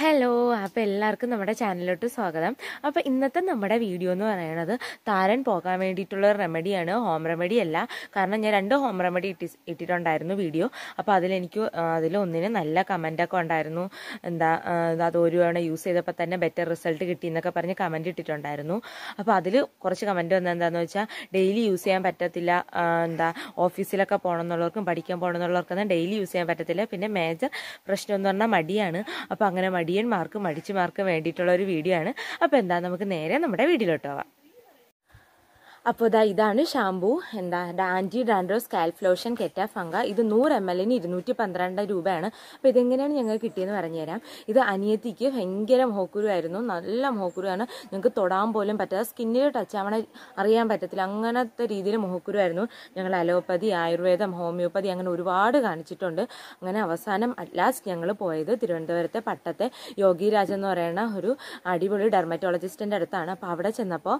Hello അപ്പോൾ എല്ലാവർക്കും നമ്മുടെ ചാനലിലോട്ട് സ്വാഗതം. അപ്പോൾ ഇന്നത്തെ നമ്മുടെ വീഡിയോ എന്ന് പറയുന്നത് താരൻ പോകാൻ വേണ്ടിയിട്ടുള്ള റെമഡിയാണ് ഹോം റെമഡി അല്ല. കാരണം ഞാൻ രണ്ട് ഹോം റെമഡി ഇട്ടി ഇട്ടിട്ടുണ്ടായിരുന്നു വീഡിയോ അപ്പോൾ അതിലെനിക്ക് അതിലൊന്നിന് നല്ല കമന്റൊക്കെ ഉണ്ടായിരുന്നു. എന്താ അത് ഒരു തവണ യൂസ് ചെയ്തപ്പോൾ തന്നെ ബെറ്റർ റിസൾട്ട് കിട്ടി എന്നൊക്കെ പറഞ്ഞ് കമന്റ് ഇട്ടിട്ടുണ്ടായിരുന്നു. അപ്പോൾ അതിൽ കുറച്ച് കമന്റ് വന്നത് വെച്ചാൽ ഡെയിലി യൂസ് ചെയ്യാൻ പറ്റത്തില്ല എന്താ ഓഫീസിലൊക്കെ പോകണം എന്നുള്ളവർക്കും പഠിക്കാൻ പോകണം എന്നുള്ളവർക്കൊന്നും ഡെയിലി യൂസ് ചെയ്യാൻ പറ്റത്തില്ല. പിന്നെ മേജർ പ്രശ്നം എന്ന് പറഞ്ഞാൽ മടിയാണ്. അപ്പോൾ അങ്ങനെ മടിയന്മാർക്ക് മടിച്ചുമാർക്കും വേണ്ടിയിട്ടുള്ള ഒരു വീഡിയോ ആണ്. അപ്പോൾ എന്താ നമുക്ക് നേരെ നമ്മുടെ വീഡിയോയിലോട്ട് പോവാം. അപ്പോൾ ഇതാ ഇതാണ് ഷാംപൂ. എന്താ ആന്റി ഡാൻഡ്രോ സ്കാൽഫ് ലോഷൻ കെറ്റ ഫംഗ. ഇത് നൂറ് എം എല്ലിന് ഇരുന്നൂറ്റി പന്ത്രണ്ട് രൂപയാണ്. അപ്പോൾ ഇതെങ്ങനെയാണ് ഞങ്ങൾ കിട്ടിയെന്ന് പറഞ്ഞുതരാം. ഇത് അനിയത്തിക്ക് ഭയങ്കര മോക്കുരുവായിരുന്നു. നല്ല മോക്കുരുവാണ്. ഞങ്ങൾക്ക് തൊടാൻ പോലും പറ്റാതെ സ്കിന്നിൽ ടച്ച് ആവണ അറിയാൻ പറ്റത്തില്ല. അങ്ങനത്തെ രീതിയിൽ മോക്കുരുവായിരുന്നു. ഞങ്ങൾ അലോപ്പതി ആയുർവേദം ഹോമിയോപ്പതി അങ്ങനെ ഒരുപാട് കാണിച്ചിട്ടുണ്ട്. അങ്ങനെ അവസാനം അറ്റ്ലാസ്റ്റ് ഞങ്ങൾ പോയത് തിരുവനന്തപുരത്തെ പട്ടത്തെ യോഗിരാജ് എന്ന് പറയുന്ന ഒരു അടിപൊളി ഡെർമറ്റോളജിസ്റ്റിന്റെ അടുത്താണ്. അപ്പോൾ അവിടെ ചെന്നപ്പോൾ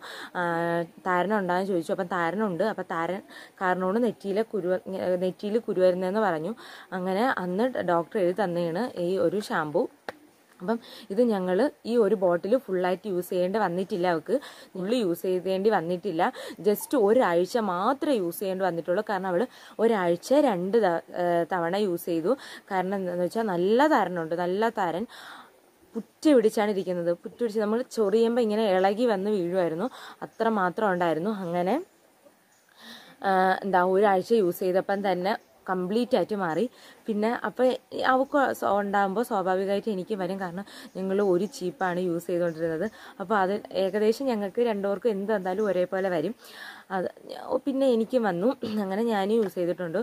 താരൻ ഉണ്ടാകാൻ ചോദിച്ചു അപ്പം താരനുണ്ട്. അപ്പം താരൻ കാരണോട് നെറ്റിയിലെ കുരു നെറ്റിയിൽ കുരു വരുന്നതെന്ന് പറഞ്ഞു. അങ്ങനെ അന്ന് ഡോക്ടർ എഴുതി തന്നെയാണ് ഈ ഒരു ഷാമ്പു അപ്പം ഇത് ഞങ്ങൾ ഈ ഒരു ബോട്ടിൽ ഫുള്ളായിട്ട് യൂസ് ചെയ്യേണ്ടി വന്നിട്ടില്ല അവൾക്ക് ഫുള്ള് യൂസ് ചെയ്തേണ്ടി വന്നിട്ടില്ല. ജസ്റ്റ് ഒരാഴ്ച മാത്രമേ യൂസ് ചെയ്യേണ്ടി വന്നിട്ടുള്ളൂ. കാരണം അവൾ ഒരാഴ്ച രണ്ട് തവണ യൂസ് ചെയ്തു. കാരണം എന്താണെന്ന് വെച്ചാൽ നല്ല താരനുണ്ട്. നല്ല താരൻ. പുറ്റ് പിടിച്ചാണ് ഇരിക്കുന്നത്. പുറ്റ് പിടിച്ച് നമ്മൾ ചൊറിയുമ്പോൾ ഇങ്ങനെ ഇളകി വന്ന് വീഴുമായിരുന്നു അത്ര മാത്രം ഉണ്ടായിരുന്നു. അങ്ങനെ എന്താ ഒരാഴ്ച യൂസ് ചെയ്തപ്പം തന്നെ കംപ്ലീറ്റ് ആയിട്ട് മാറി. പിന്നെ അപ്പോൾ അവക്ക് ഉണ്ടാകുമ്പോൾ സ്വാഭാവികമായിട്ട് എനിക്ക് വരും. കാരണം ഞങ്ങൾ ഒരു ചീപ്പാണ് യൂസ് ചെയ്തുകൊണ്ടിരുന്നത് അപ്പോൾ അത് ഏകദേശം ഞങ്ങൾക്ക് രണ്ടുപേർക്കും എന്ത് വന്നാലും ഒരേപോലെ വരും. അത് പിന്നെ എനിക്കും വന്നു. അങ്ങനെ ഞാനും യൂസ് ചെയ്തിട്ടുണ്ട്.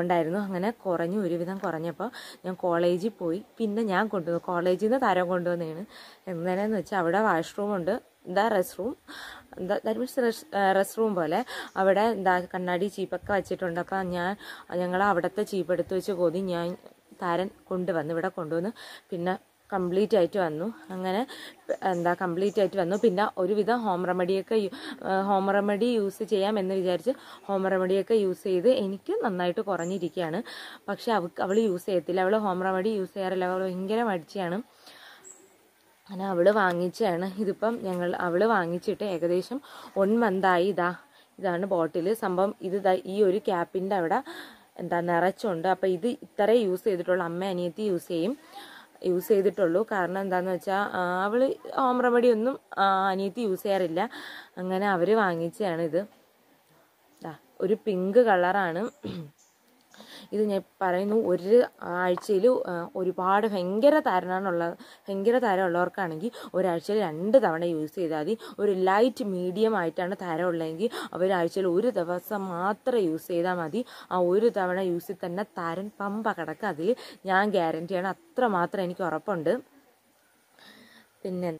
ഉണ്ടായിരുന്നു. അങ്ങനെ കുറഞ്ഞു ഒരുവിധം കുറഞ്ഞപ്പോൾ ഞാൻ കോളേജിൽ പോയി. പിന്നെ ഞാൻ കൊണ്ടുവന്നു. കോളേജിൽ നിന്ന് തരം കൊണ്ടുവന്നതാണ്. എങ്ങനെയെന്ന് വെച്ചാൽ അവിടെ വാഷ്റൂം ഉണ്ട്. എന്താ റെസ്റ്റ് റൂം എന്താ ദാറ്റ് മീൻസ് റെസ്റ്റ് റൂം പോലെ. അവിടെ എന്താ കണ്ണാടി ചീപ്പൊക്കെ വെച്ചിട്ടുണ്ട്. അപ്പം ഞാൻ ഞങ്ങൾ അവിടുത്തെ ചീപ്പ് എടുത്ത് വെച്ച് കൊതി ഞാൻ താരൻ കൊണ്ടുവന്നു. ഇവിടെ കൊണ്ടുവന്ന് പിന്നെ കംപ്ലീറ്റ് ആയിട്ട് വന്നു. അങ്ങനെ എന്താ കംപ്ലീറ്റ് ആയിട്ട് വന്നു. പിന്നെ ഒരുവിധം ഹോം റെമഡിയൊക്കെ ഹോം റെമഡി യൂസ് ചെയ്യാം എന്ന് വിചാരിച്ച് ഹോം റെമഡിയൊക്കെ യൂസ് ചെയ്ത് എനിക്ക് നന്നായിട്ട് കുറഞ്ഞിരിക്കുകയാണ്. പക്ഷെ അവൾ യൂസ് ചെയ്യത്തില്ല. അവൾ ഹോം റെമഡി യൂസ് ചെയ്യാറില്ല. അവൾ ഭയങ്കര മടിച്ചാണ്. അങ്ങനെ അവൾ വാങ്ങിച്ചാണ് ഇതിപ്പം ഞങ്ങൾ അവൾ വാങ്ങിച്ചിട്ട് ഏകദേശം വൺ മന്തായി ഇതാ ഇതാണ് ബോട്ടിൽ സംഭവം ഇത് ഈ ഒരു ക്യാപ്പിന്റെ അവിടെ എന്താ നിറച്ചുണ്ട്. അപ്പോൾ ഇത് ഇത്രേ യൂസ് ചെയ്തിട്ടുള്ളൂ. അമ്മ അനിയത്തി യൂസ് ചെയ്യും. യൂസ് ചെയ്തിട്ടുള്ളൂ. കാരണം എന്താണെന്ന് വെച്ചാൽ അവൾ ഹോം റെമഡി ഒന്നും അനിയത്തി യൂസ് ചെയ്യാറില്ല. അങ്ങനെ അവർ വാങ്ങിച്ചതാണ് ഇത്. ഒരു പിങ്ക് കളറാണ് ഇത് ഞാൻ പറയുന്നു ഒരു ആഴ്ചയിൽ ഒരുപാട് ഭയങ്കര താരനാണുള്ള ഭയങ്കര താരമുള്ളവർക്കാണെങ്കിൽ ഒരാഴ്ചയിൽ രണ്ട് തവണ യൂസ് ചെയ്താൽ മതി. ഒരു ലൈറ്റ് മീഡിയം ആയിട്ടാണ് താരം ഉള്ളതെങ്കിൽ ഒരാഴ്ചയിൽ ഒരു ദിവസം മാത്രം യൂസ് ചെയ്താൽ മതി. ആ ഒരു തവണ യൂസിൽ തന്നെ താരൻ പമ്പ കിടക്കുക അതിൽ ഞാൻ ഗ്യാരണ്ടിയാണ് അത്ര മാത്രം എനിക്ക് ഉറപ്പുണ്ട്. പിന്നെ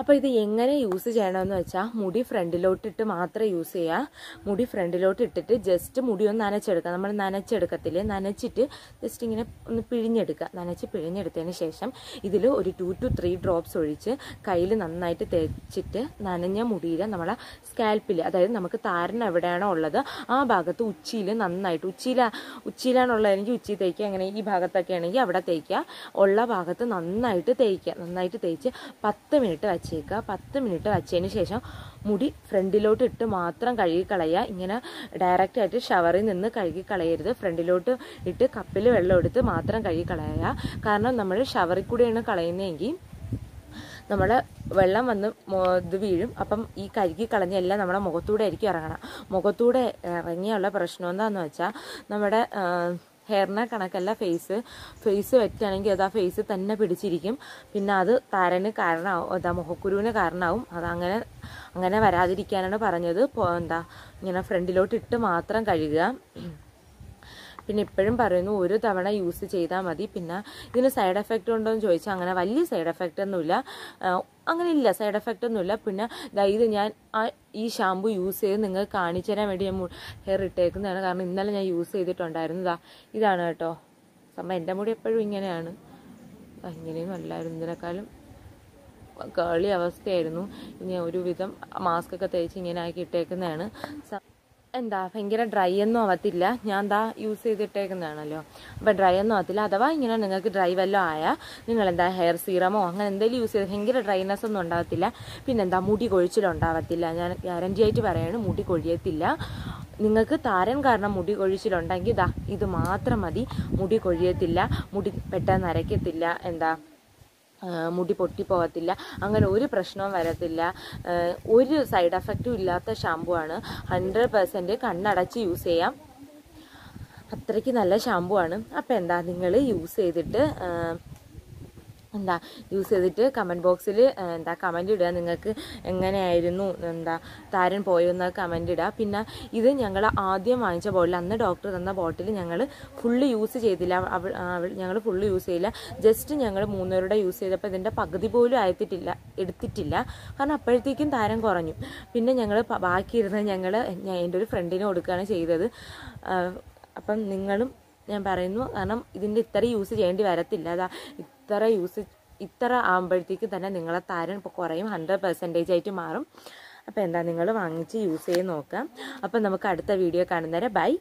അപ്പോൾ ഇത് എങ്ങനെ യൂസ് ചെയ്യണമെന്ന് വെച്ചാൽ മുടി ഫ്രണ്ടിലോട്ടിട്ട് മാത്രം യൂസ് ചെയ്യുക മുടി ഫ്രണ്ടിലോട്ട് ഇട്ടിട്ട് ജസ്റ്റ് മുടി ഒന്ന് നനച്ചെടുക്കുക നമ്മൾ നനച്ചെടുക്കത്തില്ലേ? നനച്ചിട്ട് ജസ്റ്റ് ഇങ്ങനെ ഒന്ന് പിഴിഞ്ഞെടുക്കുക നനച്ച് പിഴിഞ്ഞെടുത്തതിന് ശേഷം ഇതിൽ ഒരു ടു ടു ത്രീ ഡ്രോപ്സ് ഒഴിച്ച് കയ്യിൽ നന്നായിട്ട് തേച്ചിട്ട് നനഞ്ഞ മുടിയിൽ നമ്മളെ സ്കാൽപ്പിൽ അതായത് നമുക്ക് താരൻ എവിടെയാണോ ഉള്ളത് ആ ഭാഗത്ത് ഉച്ചിയിൽ നന്നായിട്ട് ഉച്ചിയില ഉച്ചിയിലാണുള്ളതെങ്കിൽ ഉച്ചി തേക്കുക. അങ്ങനെ ഈ ഭാഗത്തൊക്കെ ആണെങ്കിൽ അവിടെ തേക്കുക. ഉള്ള ഭാഗത്ത് നന്നായിട്ട് തേക്കുക. നന്നായിട്ട് തേച്ച് പത്ത് മിനിറ്റ് വച്ചേക്കുക. പത്ത് മിനിറ്റ് വച്ചതിന് ശേഷം മുടി ഫ്രണ്ടിലോട്ട് ഇട്ട് മാത്രം കഴുകി കളയുക ഇങ്ങനെ ഡയറക്റ്റ് ആയിട്ട് ഷവറിൽ നിന്ന് കഴുകി കളയരുത് ഫ്രണ്ടിലോട്ട് ഇട്ട് കപ്പിൽ വെള്ളം എടുത്ത് മാത്രം കഴുകി കളയുക കാരണം നമ്മൾ ഷവറിൽ കൂടെയാണ് കളയുന്നതെങ്കിൽ നമ്മുടെ വെള്ളം വന്ന് ഇത് വീഴും. അപ്പം ഈ കഴുകി കളഞ്ഞ എല്ലാം നമ്മുടെ മുഖത്തൂടെ ആയിരിക്കും ഇറങ്ങണം. മുഖത്തൂടെ ഇറങ്ങിയുള്ള പ്രശ്നം എന്താണെന്ന് വെച്ചാൽ നമ്മുടെ ഹെയറിനെ കണക്കല്ല ഫേസ് ഫേസ് വെറ്റാണെങ്കിൽ അത് ആ ഫേസ് തന്നെ പിടിച്ചിരിക്കും. പിന്നെ അത് താരന് കാരണമാവും. അതാ മുഖക്കുരുവിന് കാരണമാവും. അത് അങ്ങനെ അങ്ങനെ വരാതിരിക്കാനാണ് പറഞ്ഞത്. എന്താ ഇങ്ങനെ ഫ്രണ്ടിലോട്ട് ഇട്ട് മാത്രം കഴുകുക. പിന്നെ ഇപ്പോഴും പറയുന്നു ഒരു തവണ യൂസ് ചെയ്താൽ മതി. പിന്നെ ഇതിന് സൈഡ് എഫക്റ്റ് ഉണ്ടോ എന്ന് ചോദിച്ചാൽ അങ്ങനെ വലിയ സൈഡ് എഫക്റ്റ് ഒന്നുമില്ല. അങ്ങനെ ഇല്ല സൈഡ് എഫക്റ്റ് ഒന്നുമില്ല. പിന്നെ ഇത് ഞാൻ ആ ഈ ഷാമ്പു യൂസ് ചെയ്ത് നിങ്ങൾക്ക് കാണിച്ചു തരാൻ വേണ്ടി ഞാൻ ഹെയർ ഇട്ടേക്കുന്നതാണ്. കാരണം ഇന്നലെ ഞാൻ യൂസ് ചെയ്തിട്ടുണ്ടായിരുന്നു. ഇതാ ഇതാണ് കേട്ടോ. സംഭവം എന്റെ മുടി എപ്പോഴും ഇങ്ങനെയാണ്. ഇങ്ങനെയൊന്നും അല്ലായിരുന്നു. ഇതിനേക്കാളും കേളി അവസ്ഥയായിരുന്നു. ഇനി ഒരുവിധം മാസ്ക് ഒക്കെ തേച്ച് ഇങ്ങനെ ആക്കി ഇട്ടേക്കുന്നതാണ്. എന്താ ഭയങ്കര ഡ്രൈ ഒന്നും ആവത്തില്ല. ഞാൻ എന്താ യൂസ് ചെയ്തിട്ടേക്കുന്നതാണല്ലോ. അപ്പം ഡ്രൈ ഒന്നും ആവത്തില്ല. അഥവാ ഇങ്ങനെ നിങ്ങൾക്ക് ഡ്രൈ വല്ലതും ആയാൽ നിങ്ങൾ എന്താ ഹെയർ സീറമോ അങ്ങനെ എന്തെങ്കിലും യൂസ് ചെയ്ത് ഭയങ്കര ഡ്രൈനെസ് ഒന്നും ഉണ്ടാവത്തില്ല. പിന്നെന്താ മുടി കൊഴിച്ചിലുണ്ടാവത്തില്ല ഞാൻ ഗ്യാരണ്ടി ആയിട്ട് പറയാണ് മുടി കൊഴിയത്തില്ല. നിങ്ങൾക്ക് താരൻ കാരണം മുടി കൊഴിച്ചിലുണ്ടെങ്കിൽ ഇതാ ഇത് മാത്രം മതി. മുടി കൊഴിയത്തില്ല. മുടി പെട്ടെന്ന് അരയ്ക്കത്തില്ല എന്താ മുടി പൊട്ടിപ്പോകത്തില്ല അങ്ങനെ ഒരു പ്രശ്നവും വരത്തില്ല. ഒരു സൈഡ് എഫക്റ്റും ഇല്ലാത്ത ഷാമ്പു ആണ്. ഹൺഡ്രഡ് പെർസെന്റ് കണ്ണടച്ച് യൂസ് ചെയ്യാം. അത്രയ്ക്ക് നല്ല ഷാമ്പു ആണ്. അപ്പോൾ എന്താ നിങ്ങൾ യൂസ് ചെയ്തിട്ട് എന്താ യൂസ് ചെയ്തിട്ട് കമന്റ് ബോക്സിൽ എന്താ കമന്റ് ഇടുക. നിങ്ങൾക്ക് എങ്ങനെയായിരുന്നു എന്താ താരൻ പോയെന്ന് കമന്റ് ഇടുക. പിന്നെ ഇത് ഞങ്ങൾ ആദ്യം വാങ്ങിച്ച ബോട്ടിൽ അന്ന് ഡോക്ടർ തന്ന ബോട്ടിൽ ഞങ്ങൾ ഫുള്ള് യൂസ് ചെയ്തില്ല. ഞങ്ങൾ ഫുള്ള് യൂസ് ചെയ്യില്ല. ജസ്റ്റ് ഞങ്ങൾ മൂന്നുപേരുടെ യൂസ് ചെയ്തപ്പോൾ ഇതിന്റെ പകുതി പോലും അയത്തിട്ടില്ല എടുത്തിട്ടില്ല. കാരണം അപ്പോഴത്തേക്കും താരം കുറഞ്ഞു. പിന്നെ ഞങ്ങൾ ബാക്കിയിരുന്ന് ഞങ്ങൾ എന്റെ ഒരു ഫ്രണ്ടിന് കൊടുക്കുകയാണ് ചെയ്തത്. അപ്പം നിങ്ങളും ഞാൻ പറയുന്നു കാരണം ഇതിന്റെ ഇത്ര യൂസ് ചെയ്യേണ്ടി വരത്തില്ല. അതാ ഇത്ര യൂസ് ഇത്ര ആകുമ്പോഴത്തേക്ക് തന്നെ നിങ്ങളെ താരൻ ഇപ്പോൾ കുറയും ഹൺഡ്രഡ് പെർസെന്റേജ് ആയിട്ട് മാറും. അപ്പോൾ എന്താ നിങ്ങൾ വാങ്ങിച്ച് യൂസ് ചെയ്ത് നോക്കാം അപ്പം നമുക്ക് അടുത്ത വീഡിയോ കാണുന്നേരം ബൈ